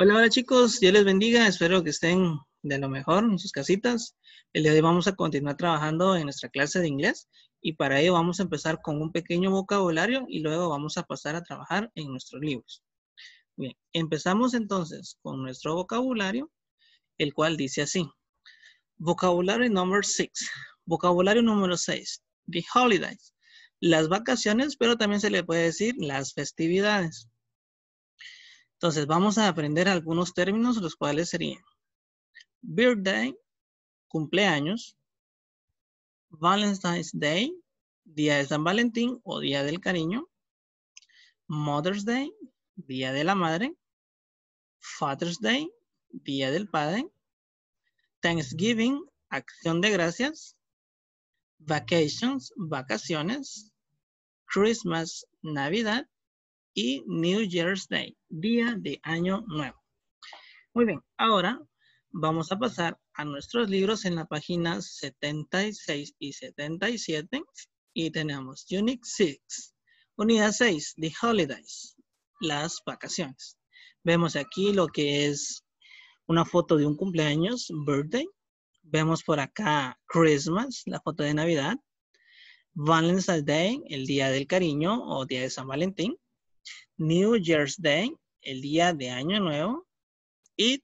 Hola, hola chicos, Dios les bendiga, espero que estén de lo mejor en sus casitas. El día de hoy vamos a continuar trabajando en nuestra clase de inglés y para ello vamos a empezar con un pequeño vocabulario y luego vamos a pasar a trabajar en nuestros libros. Bien, empezamos entonces con nuestro vocabulario, el cual dice así. Vocabulario número 6. Vocabulario número 6. The holidays. Las vacaciones, pero también se le puede decir las festividades. Entonces, vamos a aprender algunos términos, los cuales serían birthday, cumpleaños, Valentine's Day, día de San Valentín o día del cariño, Mother's Day, día de la madre, Father's Day, día del padre, Thanksgiving, acción de gracias, vacations, vacaciones, Christmas, Navidad y New Year's Day, día de año nuevo. Muy bien, ahora vamos a pasar a nuestros libros en la página 76 y 77 y tenemos Unit 6, Unidad 6, The Holidays, las vacaciones. Vemos aquí lo que es una foto de un cumpleaños, birthday. Vemos por acá Christmas, la foto de Navidad. Valentine's Day, el día del cariño o día de San Valentín. New Year's Day, el día de Año Nuevo. Y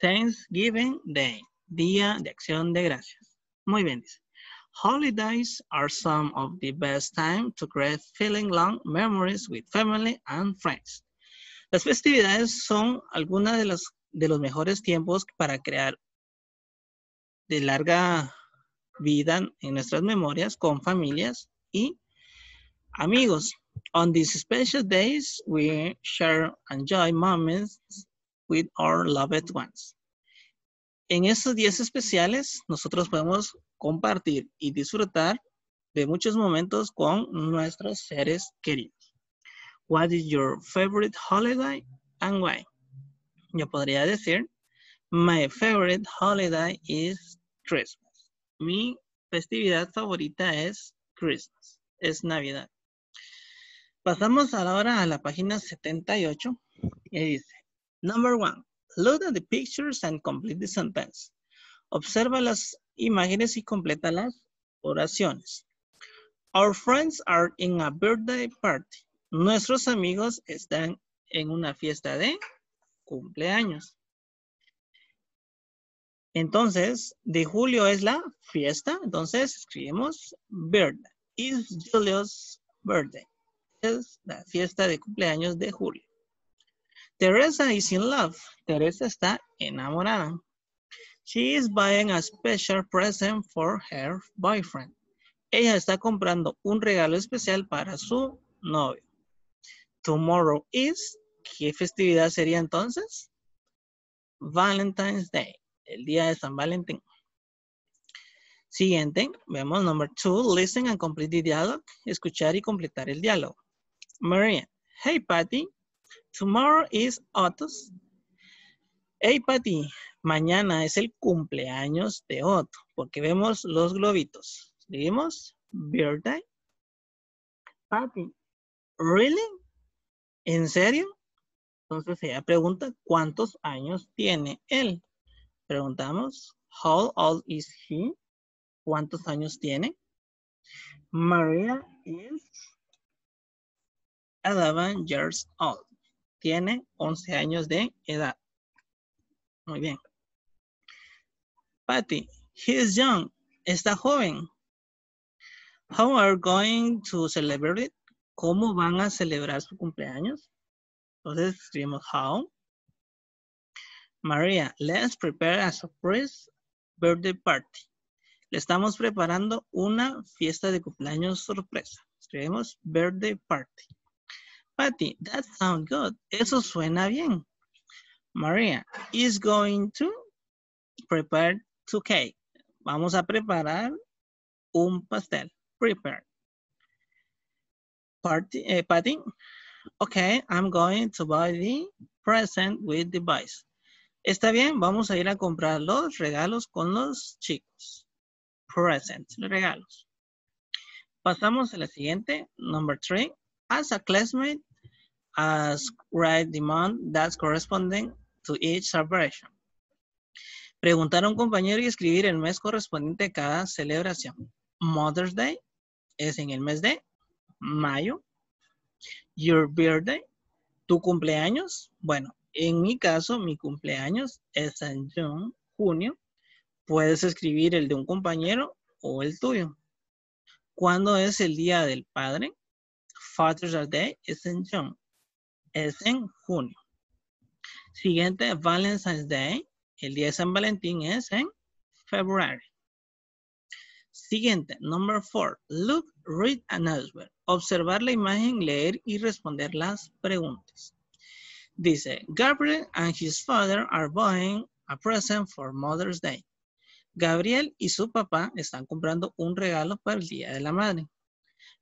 Thanksgiving Day, día de acción de gracias. Muy bien, dice. Holidays are some of the best time to create feeling long memories with family and friends. Las festividades son algunas de, de los mejores tiempos para crear de larga vida en nuestras memorias con familias y amigos. On these special days, we share and enjoy moments with our loved ones. En estos días especiales, nosotros podemos compartir y disfrutar de muchos momentos con nuestros seres queridos. What is your favorite holiday and why? Yo podría decir, my favorite holiday is Christmas. Mi festividad favorita es Christmas, es Navidad. Pasamos ahora a la página 78 y dice, number one, look at the pictures and complete the sentence. Observa las imágenes y completa las oraciones. Our friends are in a birthday party. Nuestros amigos están en una fiesta de cumpleaños. Entonces, de julio es la fiesta. Entonces, escribimos birthday. Is Julius birthday. Es la fiesta de cumpleaños de julio. Teresa is in love. Teresa está enamorada. She is buying a special present for her boyfriend. Ella está comprando un regalo especial para su novio. Tomorrow is, ¿qué festividad sería entonces? Valentine's Day, el día de San Valentín. Siguiente, vemos number two, listen and complete the dialogue. Escuchar y completar el diálogo. Maria, hey Patty, tomorrow is Otto's. Hey Patty, mañana es el cumpleaños de Otto, porque vemos los globitos. Escribimos birthday. Patty, really? ¿En serio? Entonces ella pregunta, ¿cuántos años tiene él? Preguntamos, how old is he? ¿Cuántos años tiene? Maria is 11 years old. Tiene 11 años de edad. Muy bien. Patty, he is young. Está joven. How are going to celebrate it? ¿Cómo van a celebrar su cumpleaños? Entonces escribimos how. Maria, let's prepare a surprise birthday party. Le estamos preparando una fiesta de cumpleaños sorpresa. Escribimos birthday party. Patty, that sounds good. Eso suena bien. Maria is going to prepare two cake. Vamos a preparar un pastel. Prepare. Party, eh, Patty, okay, I'm going to buy the present with the boys. Está bien, vamos a ir a comprar los regalos con los chicos. Present, regalos. Pasamos a la siguiente, number three. As a classmate, as the month that's corresponding to each celebration. Preguntar a un compañero y escribir el mes correspondiente a cada celebración. Mother's Day es en el mes de mayo. Your birthday, tu cumpleaños. Bueno, en mi caso, mi cumpleaños es en junio. Puedes escribir el de un compañero o el tuyo. ¿Cuándo es el Día del Padre? Father's Day es en June. Es en junio. Siguiente, Valentine's Day. El día de San Valentín es en February. Siguiente, number four. Look, read and answer. Observar la imagen, leer y responder las preguntas. Dice, Gabriel and his father are buying a present for Mother's Day. Gabriel y su papá están comprando un regalo para el Día de la Madre.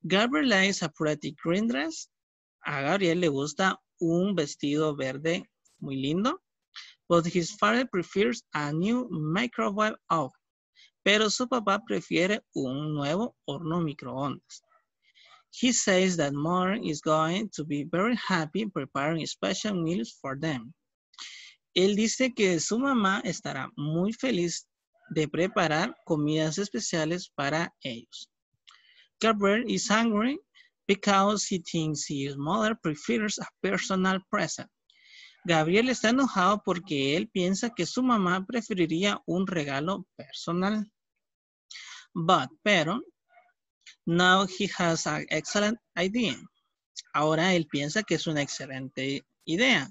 Gabriel likes a pretty green dress. A Gabriel le gusta un vestido verde muy lindo. But his father prefers a new microwave oven. Pero su papá prefiere un nuevo horno microondas. He says that mother is going to be very happy preparing special meals for them. Él dice que su mamá estará muy feliz de preparar comidas especiales para ellos. Gabriel is hungry because he thinks his mother prefers a personal present. Gabriel está enojado porque él piensa que su mamá preferiría un regalo personal. But, pero, now he has an excellent idea. Ahora él piensa que es una excelente idea.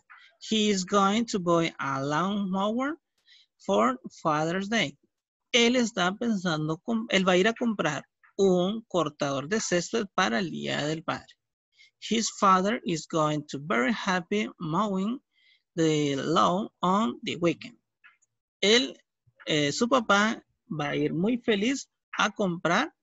He is going to buy a lawnmower for Father's Day él está pensando, él va a ir a comprar un cortador de césped para el Día del Padre. His father is going to very happy mowing the lawn on the weekend. Él, eh, su papá va a ir muy feliz a comprar.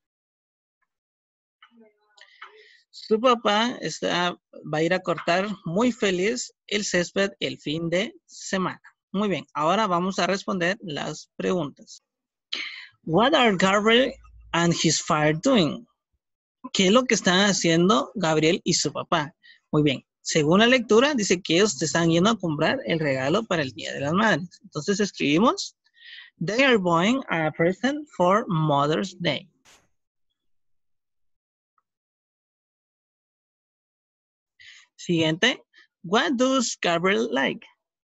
Su papá está, va a ir a cortar muy feliz el césped el fin de semana. Muy bien, ahora vamos a responder las preguntas. What are Gabriel and his father doing? ¿Qué es lo que están haciendo Gabriel y su papá? Muy bien. Según la lectura, dice que ellos están yendo a comprar el regalo para el Día de las Madres. Entonces escribimos, they are buying a present for Mother's Day. Siguiente, what does Gabriel like?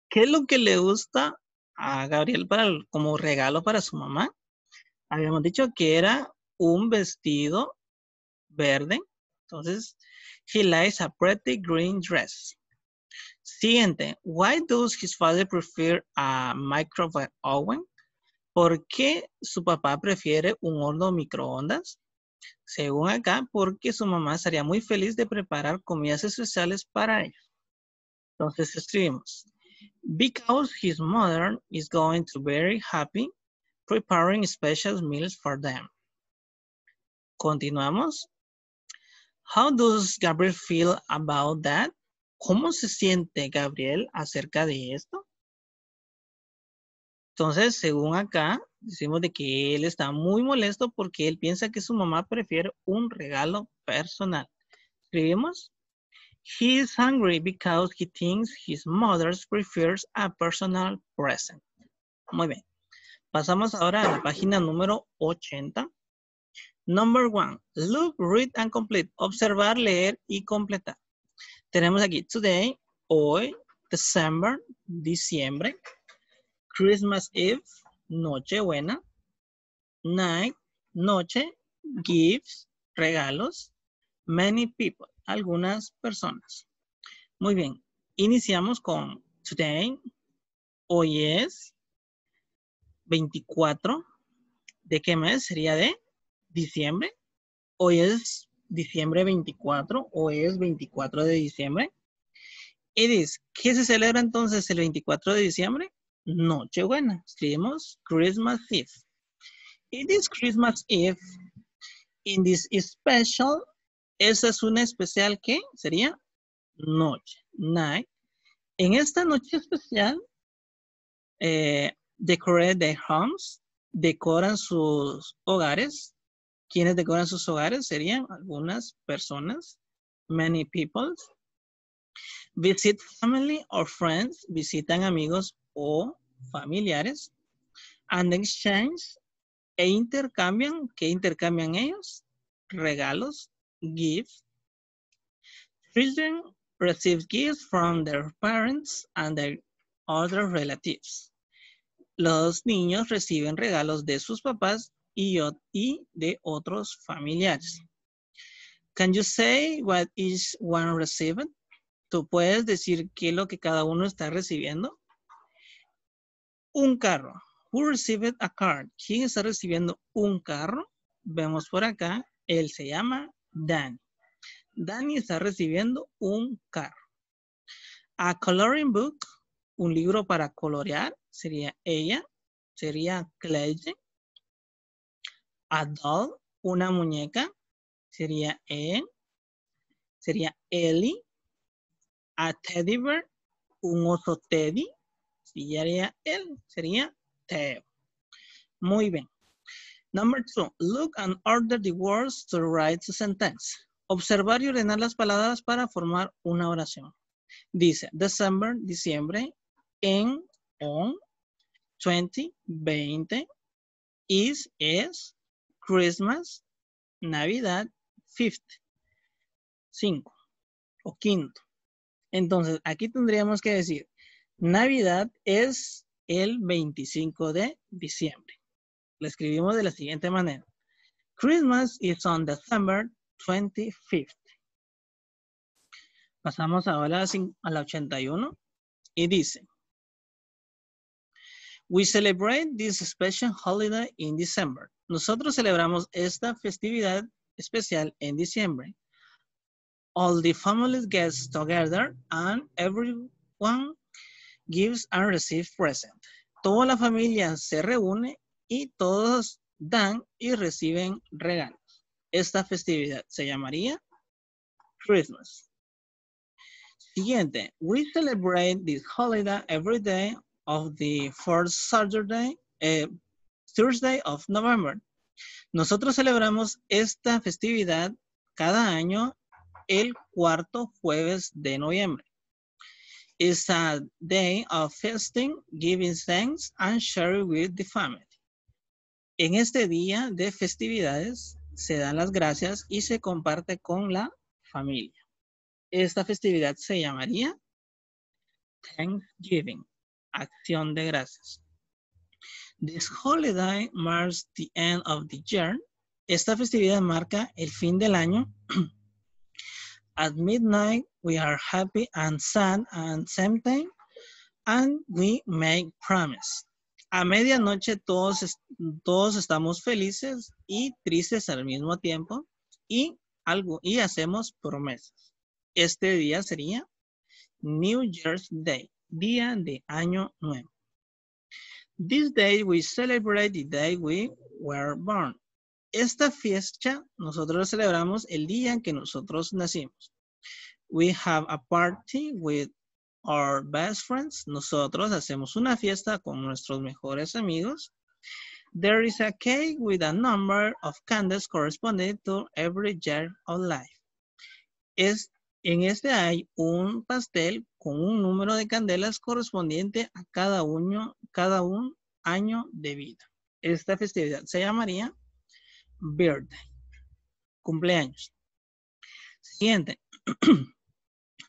¿Qué es lo que le gusta a Gabriel para, como regalo para su mamá? Habíamos dicho que era un vestido verde. Entonces, he likes a pretty green dress. Siguiente, why does his father prefer a microwave oven? ¿Por qué su papá prefiere un horno microondas? Según acá, porque su mamá estaría muy feliz de preparar comidas especiales para ellos. Entonces escribimos, because his mother is going to be very happy preparing special meals for them. Continuamos. How does Gabriel feel about that? ¿Cómo se siente Gabriel acerca de esto? Entonces, según acá, decimos de que él está muy molesto porque él piensa que su mamá prefiere un regalo personal. Escribimos. He is hungry because he thinks his mother prefers a personal present. Muy bien. Pasamos ahora a la página número 80. Number one, look, read and complete. Observar, leer y completar. Tenemos aquí today, hoy, December, diciembre. Christmas Eve, noche buena. Night, noche. Gifts, regalos. Many people, algunas personas. Muy bien, iniciamos con today. Hoy es 24. ¿De qué mes? Sería de diciembre. Hoy es diciembre 24 o es 24 de diciembre. Edis, ¿qué se celebra entonces el 24 de diciembre? Nochebuena. Escribimos Christmas Eve. It is Christmas Eve. In this special, esa es una especial que sería noche, night. En esta noche especial, eh, decorate their homes, decoran sus hogares. ¿Quiénes decoran sus hogares? Serían algunas personas, many people. Visit family or friends. Visitan amigos o familiares. And exchange. E intercambian. ¿Qué intercambian ellos? Regalos. Gifts. Children receive gifts from their parents and their other relatives. Los niños reciben regalos de sus papás y, de otros familiares. Can you say what each one received? ¿Tú puedes decir qué es lo que cada uno está recibiendo? Un carro. Who received a car? ¿Quién está recibiendo un carro? Vemos por acá, él se llama Danny. Danny está recibiendo un carro. A coloring book, un libro para colorear, sería ella, sería Clay. A doll, una muñeca, sería él, sería Ellie. A teddy bear, un oso teddy, sería él, sería Theo. Muy bien. Number two, look and order the words to write a sentence. Observar y ordenar las palabras para formar una oración. Dice, December, diciembre, en, on, 20, 20, is, es, Christmas, Navidad, 50, 5 o quinto. Entonces, aquí tendríamos que decir, Navidad es el 25 de diciembre. Lo escribimos de la siguiente manera. Christmas is on December 25th. Pasamos ahora a la 81 y dice, We celebrate this special holiday in December. Nosotros celebramos esta festividad especial en diciembre. All the families get together and everyone gives and receives present. Toda la familia se reúne y todos dan y reciben regalos. Esta festividad se llamaría Christmas. Siguiente, we celebrate this holiday every day of the first Saturday, eh, Thursday of November. Nosotros celebramos esta festividad cada año el cuarto jueves de noviembre. It's a day of feasting, giving thanks, and sharing with the family. En este día de festividades se dan las gracias y se comparte con la familia. Esta festividad se llamaría Thanksgiving, acción de gracias. This holiday marks the end of the year. Esta festividad marca el fin del año. At midnight, we are happy and sad and same time, and we make promise. A medianoche todos, todos estamos felices y tristes al mismo tiempo y, algo, y hacemos promesas. Este día sería New Year's Day, día de año nuevo. This day we celebrate the day we were born. Esta fiesta nosotros celebramos el día en que nosotros nacimos. We have a party with our best friends. Nosotros hacemos una fiesta con nuestros mejores amigos. There is a cake with a number of candles corresponding to every year of life. En este hay un pastel con un número de candelas correspondiente a cada, uno, cada un año de vida. Esta festividad se llamaría birthday, cumpleaños. Siguiente.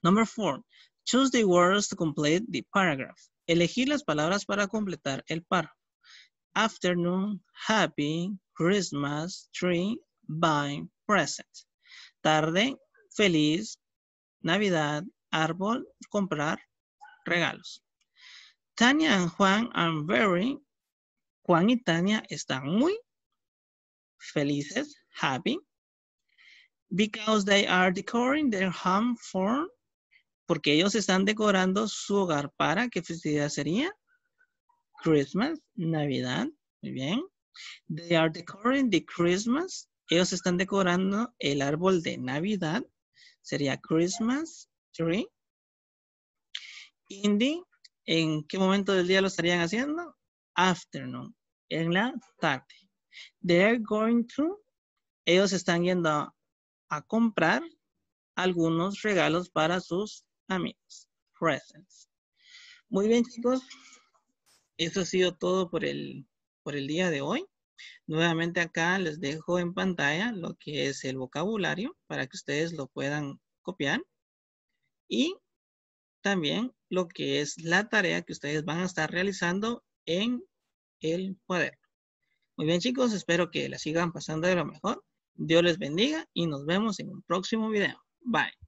Number four. Choose the words to complete the paragraph. Elegir las palabras para completar el párrafo. Afternoon, happy, Christmas, tree, buy, present. Tarde, feliz, Navidad, árbol, comprar, regalos. Tania and Juan are very, Juan y Tania están muy felices, happy, because they are decorating their home for porque ellos están decorando su hogar para, ¿qué festividad sería? Christmas, Navidad, muy bien. They are decorating the Christmas. Ellos están decorando el árbol de Navidad. Sería Christmas tree. Indie, ¿en qué momento del día lo estarían haciendo? Afternoon, en la tarde. They are going to, ellos están yendo a comprar algunos regalos para sus amigos. Presents. Muy bien, chicos. Eso ha sido todo por el, por el día de hoy. Nuevamente acá les dejo en pantalla lo que es el vocabulario para que ustedes lo puedan copiar. Y también lo que es la tarea que ustedes van a estar realizando en el cuaderno. Muy bien chicos, espero que la sigan pasando de lo mejor. Dios les bendiga y nos vemos en un próximo video. Bye.